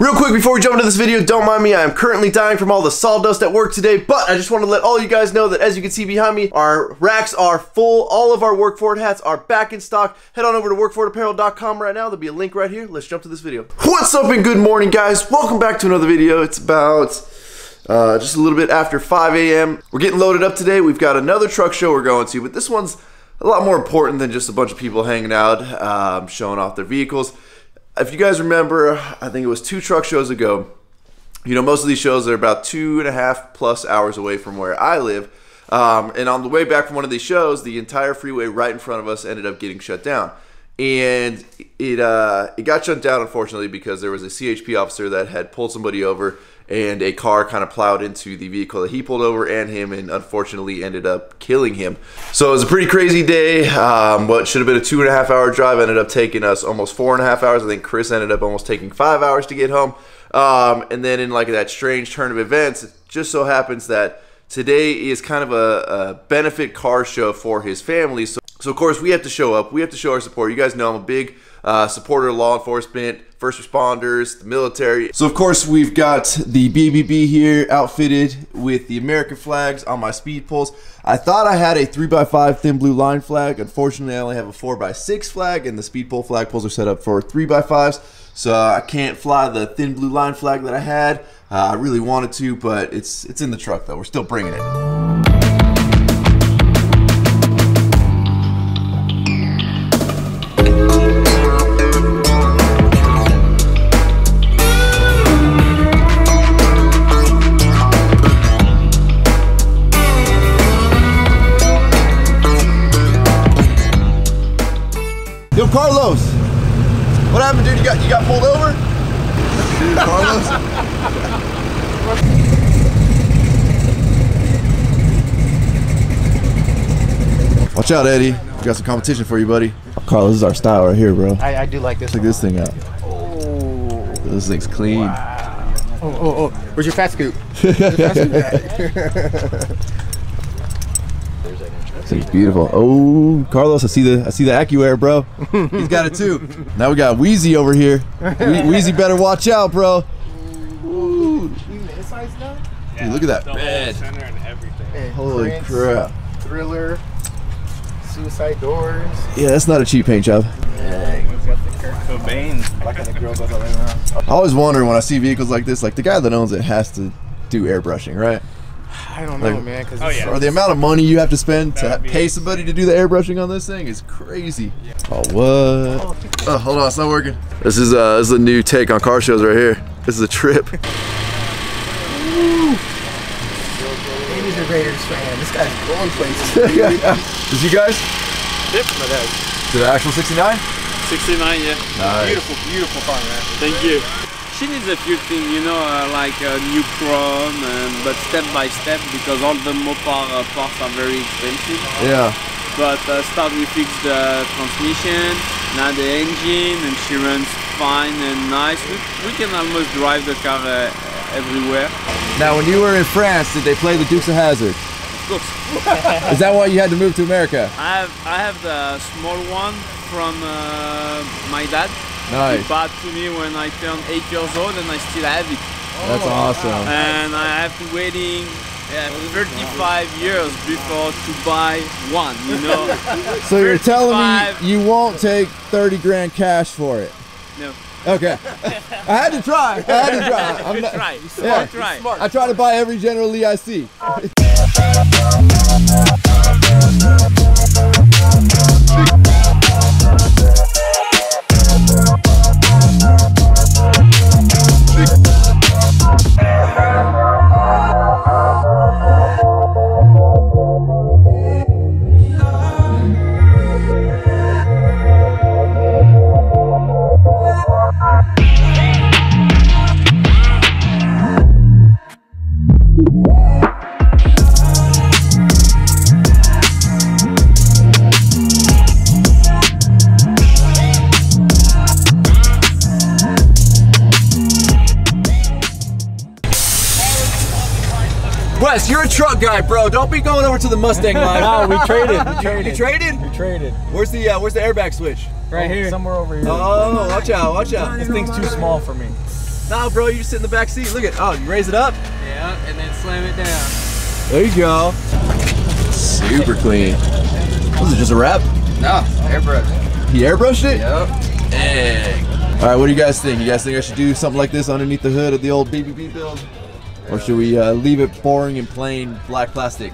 Real quick before we jump into this video, don't mind me, I am currently dying from all the sawdust at work today, but I just want to let all you guys know that as you can see behind me, our racks are full. All of our Work For hats are back in stock. Head on over to workforitapparel.com right now. There'll be a link right here. Let's jump to this video. What's up and good morning guys? Welcome back to another video. It's about uh, just a little bit after 5 a.m. We're getting loaded up today. We've got another truck show we're going to, but this one's a lot more important than just a bunch of people hanging out, um, showing off their vehicles if you guys remember, I think it was two truck shows ago. You know, most of these shows are about two and a half plus hours away from where I live. Um, and on the way back from one of these shows, the entire freeway right in front of us ended up getting shut down. And it uh, it got shut down unfortunately because there was a CHP officer that had pulled somebody over and a car kind of plowed into the vehicle that he pulled over and him and unfortunately ended up killing him. So it was a pretty crazy day. Um, what should have been a two and a half hour drive ended up taking us almost four and a half hours. I think Chris ended up almost taking five hours to get home. Um, and then in like that strange turn of events, it just so happens that today is kind of a, a benefit car show for his family. So, so of course we have to show up. We have to show our support. You guys know I'm a big uh, supporter of law enforcement, first responders, the military. So of course we've got the BBB here outfitted with the American flags on my speed poles. I thought I had a 3x5 thin blue line flag. Unfortunately, I only have a 4x6 flag and the speed pole flag poles are set up for 3x5s. So I can't fly the thin blue line flag that I had. Uh, I really wanted to, but it's it's in the truck though. We're still bringing it. Watch out, Eddie. We got some competition for you, buddy. Carlos, this is our style right here, bro. I, I do like this. Check one. this thing out. Oh. This thing's clean. Wow. Oh, oh, oh. Where's your fat scoop? It's beautiful. Oh, Carlos, I see the I see the AccuAir, bro. He's got it too. Now we got Wheezy over here. Wheezy better watch out, bro. Ooh. Dude, look at that bed. Center and everything. Holy crap. Thriller, suicide doors. Yeah, that's not a cheap paint job. Cobain. Like the girl goes all around. I always wonder when I see vehicles like this, like the guy that owns it has to do airbrushing, right? I don't know, Like- man. Cause Oh, yeah. Or the amount of money you have to spend to That'd pay somebody to do the airbrushing on this thing is crazy. Oh what? Oh, hold on, it's not working. This is uh, this is a new take on car shows right here. This is a trip. He's a Raiders fan. This guy's going places. Is you guys? Yep. My dad. To the actual 69? 69, yeah. Nice. beautiful, beautiful car, man. Thank you. She needs a few things, you know, uh, like a new chrome, and, but step by step because all the Mopar uh, parts are very expensive. Yeah. But uh, start we fix the transmission, now the engine, and she runs fine and nice. We, we can almost drive the car uh, everywhere. Now, when you were in France, did they play the Dukes of Hazzard? Of course. Is that why you had to move to America? I have I have the small one from uh, my dad. Nice. He bought to me when I turned eight years old, and I still have it. That's awesome. And I have to waiting yeah, 35 years before to buy one. You know? So you're telling me you won't take 30 grand cash for it? no. Okay. I had to try. I had to try. I'm not, try. Yeah. Good try. I try to buy every General Lee I see. guy, bro. Don't be going over to the Mustang line. No, we traded. We You traded. traded? We traded. Where's the uh, Where's the airbag switch? Right here. Somewhere over here. Oh, watch out, watch out. This thing's too small for me. Nah, bro, you just sit in the back seat. Look at, oh, you raise it up. Yeah, and then slam it down. There you go. Super clean. Was it just a wrap? No, airbrush. He airbrushed it? Yep. Dang. All right, what do you guys think? You guys think I should do something like this underneath the hood of the old BBB build? Or should we uh, leave it boring and plain black plastic?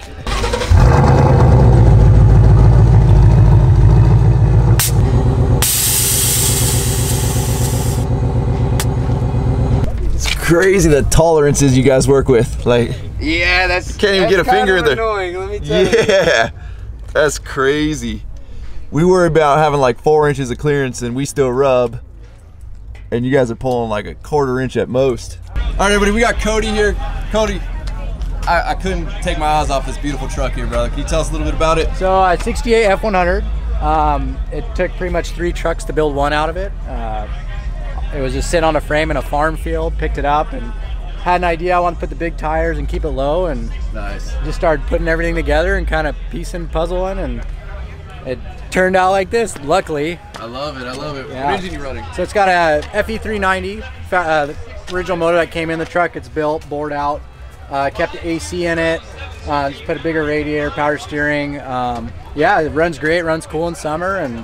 It's crazy the tolerances you guys work with. Like, Yeah, that's Can't even that's get a finger in there. Annoying, let me tell you. yeah, that's crazy. We worry about having like four inches of clearance and we still rub. And you guys are pulling like a quarter inch at most. All right, everybody, we got Cody here. Cody, I, I couldn't take my eyes off this beautiful truck here, brother. Can you tell us a little bit about it? So uh, 68 F100. Um, it took pretty much three trucks to build one out of it. Uh, it was just sitting on a frame in a farm field. Picked it up and had an idea. I wanted to put the big tires and keep it low, and Nice. just started putting everything together and kind of piecing, puzzling, and it turned out like this. Luckily, I love it. I love it. Yeah. What engine you running? so it's got a FE390, uh, original motor that came in the truck. It's built, bored out. Uh, kept the AC in it. Uh, just put a bigger radiator, power steering. Um, yeah, it runs great. Runs cool in summer, and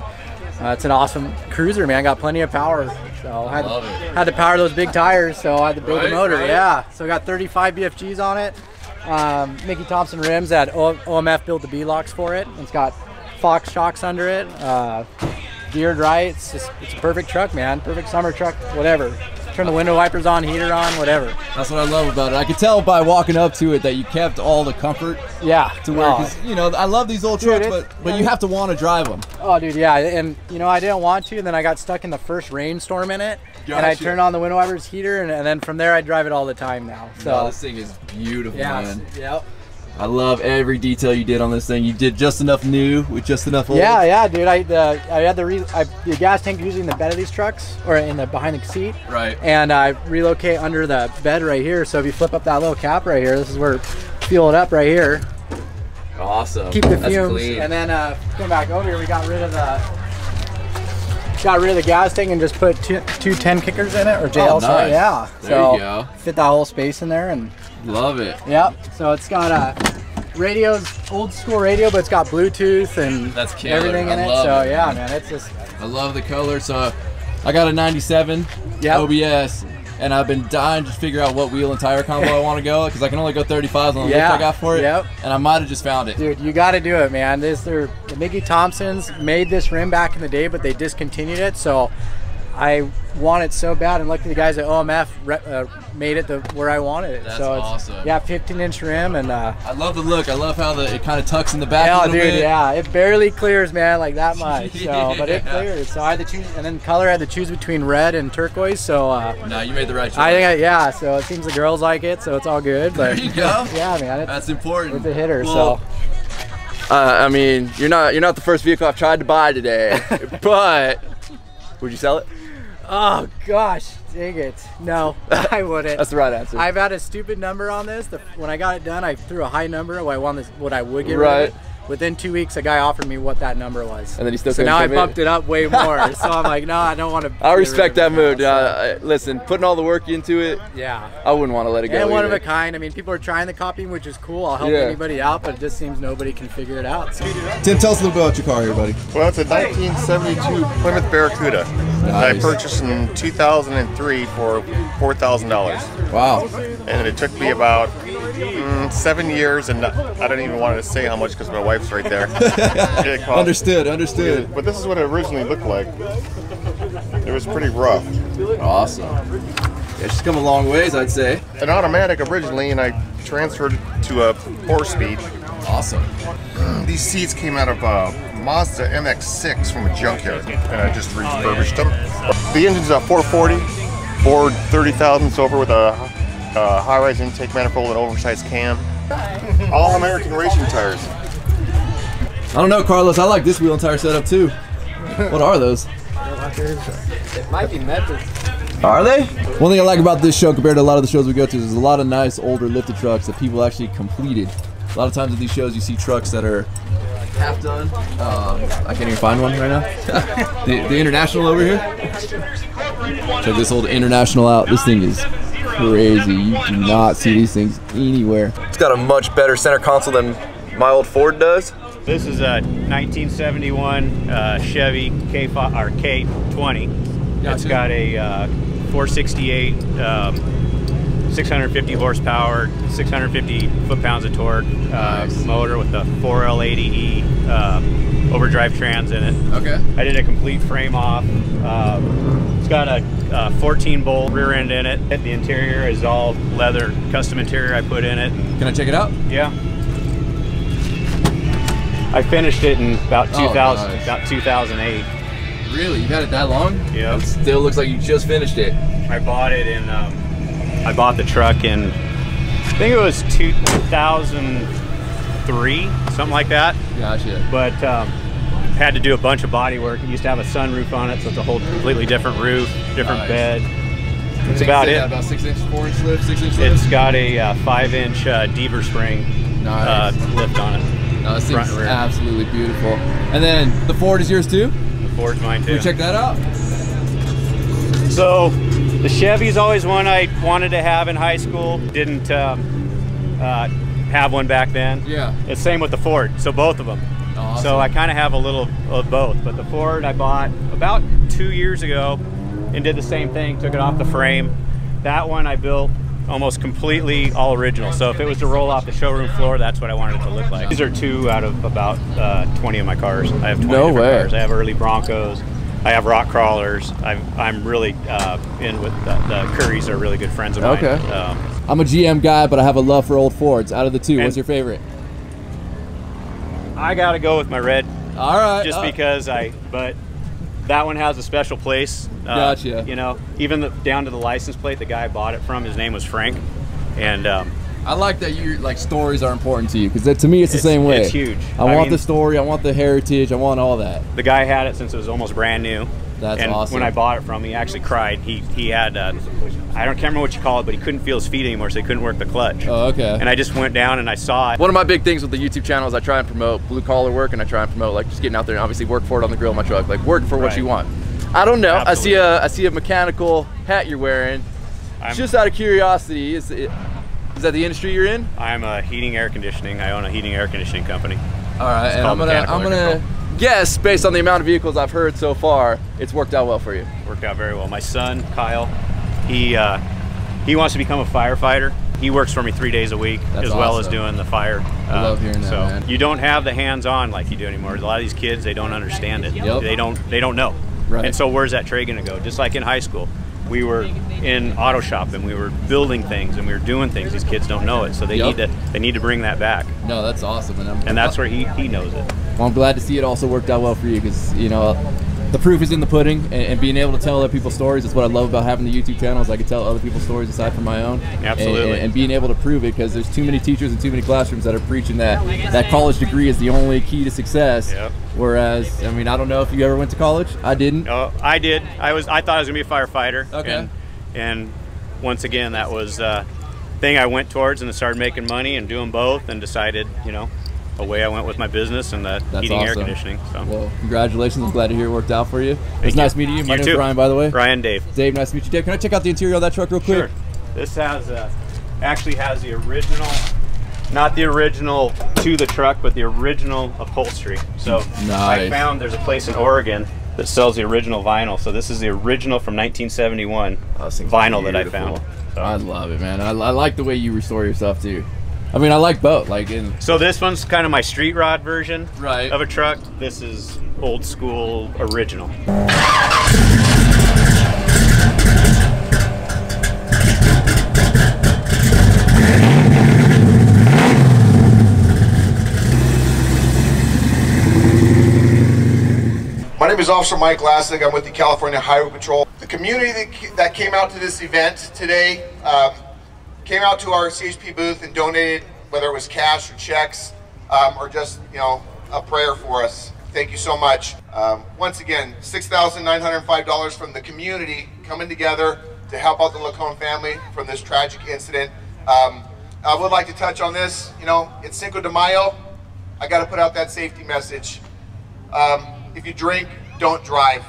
uh, it's an awesome cruiser, man. Got plenty of power. So I had, Love had to power those big tires, so I had to build Right, the motor. right. Yeah, so I got 35 BFGs on it. Um, Mickey Thompson rims that o- OMF built the B locks for it. It's got Fox shocks under it. Uh, geared right. It's just it's a perfect truck, man. Perfect summer truck. Whatever. Turn the window wipers on, heater on, whatever. That's what I love about it. I could tell by walking up to it that you kept all the comfort Yeah. to where, Oh. you know, I love these old Dude, trucks, but but you have to want to drive them. Oh, dude, yeah, and you know I didn't want to, and then I got stuck in the first rainstorm in it, and I turned on the window wipers heater, and, and then from there I drive it all the time now. So No, this thing is beautiful, yeah, man. yep. I love every detail you did on this thing. You did just enough new with just enough old. Yeah, yeah, dude. I the I had the re- I, the gas tank usually in the bed of these trucks or in the behind the seat, Right. and I relocate under the bed right here. So if you flip up that little cap right here, this is where fuel it up right here. Awesome. Keep the That's fumes, clean. and then uh, come back over here. We got rid of the got rid of the gas tank and just put two, two 10 kickers in it or JL. Oh, nice. Yeah. There so you go. fit that whole space in there and Love it. Yep. So it's got a radio's old school radio, but it's got Bluetooth and That's killer. everything in I it. love So it, yeah, man. man, it's just I love the color. So I got a 97 Yep. OBS, and I've been dying to figure out what wheel and tire combo I want to go because I can only go 35s on the Yeah. lift I got for it. Yep. And I might have just found it. dude, you got to do it, man. This they're the Mickey Thompsons made this rim back in the day, but they discontinued it. So I want it so bad, and luckily the guys at OMF re- uh, made it the where I wanted it. That's so it's, awesome. Yeah, 15 inch rim, and uh, I love the look. I love how the, it kind of tucks in the back a yeah, little dude, bit. yeah, it barely clears, man, like that much. So, but it Yeah. clears. So I had to choose, and then color I had to choose between red and turquoise. So. Uh, No, you made the right choice. I think I, yeah, so it seems the girls like it, so it's all good. But There you go. yeah, man, it's, That's important. it's a hitter. Well, so Uh, I mean, you're not you're not the first vehicle I've tried to buy today, but would you sell it? Oh gosh, dang it, no, I wouldn't. That's the right answer. I've had a stupid number on this. The, when I got it done, I threw a high number. What I wanted, what I would get rid Right. Of it. Within two weeks, a guy offered me what that number was. And then he still so now I commit. bumped it up way more. so I'm like, no, I don't want to. I respect that mood. Uh, uh, listen, putting all the work into it, yeah. I wouldn't want to let it go. And one of a kind. I mean, people are trying the copying, which is cool. I'll help Yeah. anybody out, but it just seems nobody can figure it out. So. Tim, tell us a little bit about your car here, buddy. Well, it's a 1972 Plymouth Barracuda that I purchased in 2003 for $4,000. Wow. And it took me about seven years, and I don't even want to say how much because my wife's right there. Understood. Understood. But this is what it originally looked like. It was pretty rough. Awesome. Yeah, she's come a long ways, I'd say. An automatic originally, and I transferred to a four-speed. Awesome. Mm, these seats came out of a Mazda MX-6 from a junkyard, and I just refurbished them. The engine's a 440, bored 30 thousandths over with a, a high-rise intake manifold and oversized cam. All American racing tires. I don't know, Carlos. I like this wheel and tire setup too. What are those? It might be Memphis. Are they? One thing I like about this show compared to a lot of the shows we go to is there's a lot of nice older lifted trucks that people actually completed. A lot of times at these shows you see trucks that are half done. Um, I can't even find one right now. the, the International over here. Check this old International out. This thing is crazy. You do not see these things anywhere. It's got a much better center console than my old Ford does. This is a 1971 uh, Chevy K5 or K20. It's got a uh, 468, um, 650 horsepower, 650 foot-pounds of torque uh, Nice. motor with a 4L80E um, overdrive trans in it. Okay. I did a complete frame off. It's got a, uh 14 bolt rear end in it. The interior is all leather, custom interior I put in it. Can I check it out? Yeah. I finished it in about Oh, 2000, nice. about 2008. Really? You've had it that long? Yeah. It still looks like you just finished it. I bought it in. Um, I bought the truck in. I think it was 2003, something like that. Gotcha. But um, had to do a bunch of body work. It used to have a sunroof on it, so it's a whole completely different roof, different Nice. bed. That's about it. About six inch, four inch lift, six inch lift. It's got a uh, five-inch uh, Deaver spring uh, lift on it. No, this front thing's rear. absolutely beautiful. And then the Ford is yours too? The Ford's mine Can too. we check that out? So the Chevy's always one I wanted to have in high school. Didn't um, uh, have one back then. Yeah. It's same with the Ford. So both of them. Awesome. So I kind of have a little of both. But the Ford I bought about two years ago and did the same thing. Took it off the frame. That one I built almost completely all original. So if it was to roll off the showroom floor, that's what I wanted it to look like. These are two out of about uh, 20 of my cars. I have 20 No different way. cars. I have early Broncos. I have rock crawlers. I'm, I'm really uh, in with the, the Currys are really good friends of mine. Okay. Um, I'm a GM guy, but I have a love for old Fords. Out of the two, And- what's your favorite? I got to go with my red All right. just uh, because I, but that one has a special place. Uh, Gotcha. You know, even the, down to the license plate, the guy I bought it from, his name was Frank. And um, I like that you like stories are important to you because to me it's the It's- same way. it's huge. I, I want mean- the story. I want the heritage. I want all that. the guy had it since it was almost brand new. That's and awesome. when I bought it from him, he actually cried. He he had uh, I don't remember what you call it, but he couldn't feel his feet anymore, so he couldn't work the clutch. Oh, okay. And I just went down and I saw it. One of my big things with the YouTube channel is I try and promote blue collar work and I try and promote like just getting out there and obviously work for it on the grill of my truck. Like work for what Right. you want. I don't know. I see a I see a mechanical hat you're wearing. I'm, Just out of curiosity, is it is that the industry you're in? I'm a heating air conditioning. I own a heating air conditioning company. All right, and I'm gonna I'm gonna guess based on the amount of vehicles I've heard so far, it's worked out well for you. Worked out very well. My son Kyle, he uh, he wants to become a firefighter. He works for me three days a week, That's as well as doing the fire. uh, I love hearing that, So man. you don't have the hands-on like you do anymore. A lot of these kids, they don't understand it. Yep. They don't they don't know. Right. And so where's that trade going to go? Just like in high school, we were in auto shop and we were building things and we were doing things. These kids don't know it, so they Yep. need to they need to bring that back. No, that's awesome, and I'm And that's where he he knows it. Well, I'm glad to see it also worked out well for you because you know the proof is in the pudding, and, and being able to tell other people's stories is what I love about having the YouTube channel. Is I can tell other people's stories aside from my own. Absolutely. And, and being able to prove it because there's too many teachers and too many classrooms that are preaching that that college degree is the only key to success. Yep. Whereas, I mean, I don't know if you ever went to college. I didn't. Oh, I did. I was. I thought I was gonna be a firefighter. Okay. And, and once again, that was uh, thing I went towards, and I started making money and doing both, and decided, you know, away I went with my business and the That's heating air awesome. conditioning. So Well, congratulations. I'm glad to hear it worked out for you. It was Thank nice you. meeting you. My You name's too. Ryan, by the way. Ryan, Dave. Dave, nice to meet you. Dave, can I check out the interior of that truck real quick? Sure. This has uh, actually has the original, not the original to the truck, but the original upholstery. So I found there's a place in Oregon that sells the original vinyl. So this is the original from 1971 Oh, vinyl that I found. So. I love it, man. I, I like the way you restore yourself too. I mean, I like both. Like in So this one's kind of my street rod version Right. of a truck. This is old school original. My name is Officer Mike Lassig. I'm with the California Highway Patrol. The community that, that came out to this event today um, came out to our CHP booth and donated, whether it was cash or checks um, or just, you know, a prayer for us. Thank you so much. Um, once again, $6,905 from the community coming together to help out the Lacone family from this tragic incident. Um, I would like to touch on this. You know, it's Cinco de Mayo. I got to put out that safety message. Um, if you drink, don't drive.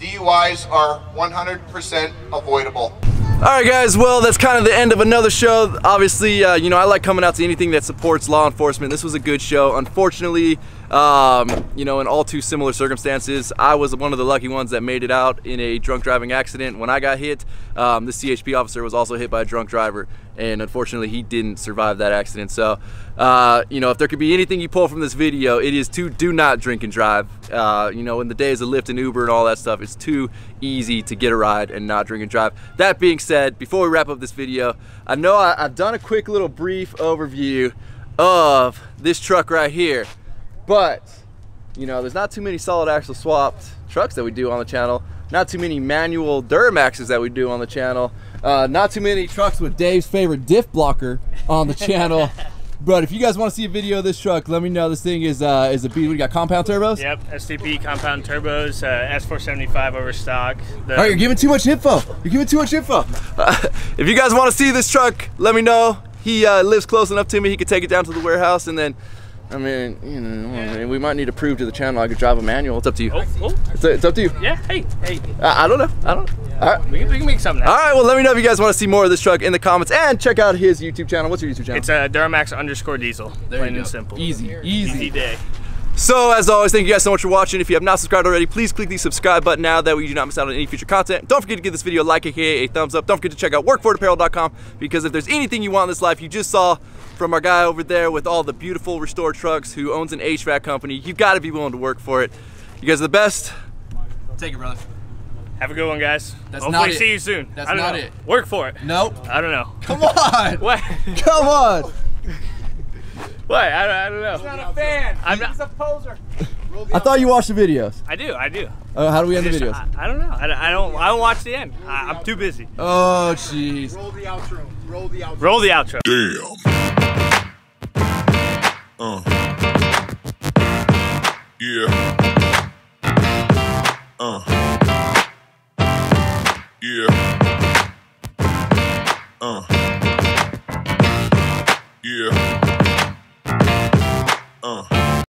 DUIs are 100% avoidable. All right, guys. Well, that's kind of the end of another show. Obviously, uh, you know, I like coming out to anything that supports law enforcement. This was a good show. Unfortunately, um, you know, in all too similar circumstances, I was one of the lucky ones that made it out in a drunk driving accident. When I got hit, um, the CHP officer was also hit by a drunk driver, and unfortunately, he didn't survive that accident. So, uh, you know, if there could be anything you pull from this video, it is to do not drink and drive. Uh, you know, in the days of Lyft and Uber and all that stuff, it's too easy to get a ride and not drink and drive. That being said, before we wrap up this video, I know I, I've done a quick little brief overview of this truck right here. But, you know, there's not too many solid axle swapped trucks that we do on the channel. Not too many manual Duramaxes that we do on the channel. Uh, not too many trucks with Dave's favorite diff blocker on the channel. But if you guys want to see a video of this truck, let me know. This thing is uh, is a beat. We got compound turbos. Yep, STP compound turbos, uh, S475 over stock. The, All right, you're giving too much info. You're giving too much info. if you guys want to see this truck, let me know. He uh, lives close enough to me. He could take it down to the warehouse, and then, I mean, you know, I mean, we might need to prove to the channel I could drive a manual. It's up to you. Oh, oh, It's, it's up to you. yeah, hey, hey, I, I don't know. I don't. know. All right. we can, we can make something All right, Well, let me know if you guys want to see more of this truck in the comments, and check out his YouTube channel. What's your YouTube channel? It's a Duramax underscore diesel, There plain and simple. Easy, Easy easy. day. So as always, thank you guys so much for watching. If you have not subscribed already, please click the subscribe button now. That way you do not miss out on any future content. Don't forget to give this video a like, aka a thumbs up. Don't forget to check out workforapparel.com because if there's anything you want in this life, you just saw from our guy over there with all the beautiful restored trucks who owns an HVAC company. You've got to be willing to work for it. You guys are the best. Take it, brother. Have a good one, guys. That's Hopefully not it. see you soon. That's I don't not know. it. Work for it. Nope. I don't know. Come on. What? Come on. what? I, don't- I don't know. He's not a fan. I'm not. He's a poser. I thought you watched the videos. I do. I do. Uh, how do we end the videos? I, I don't know. I, don't- I don't. I don't watch the end. I, I'm too busy. Oh, jeez. Roll the outro. Roll the outro. Roll the outro. Damn. Yeah.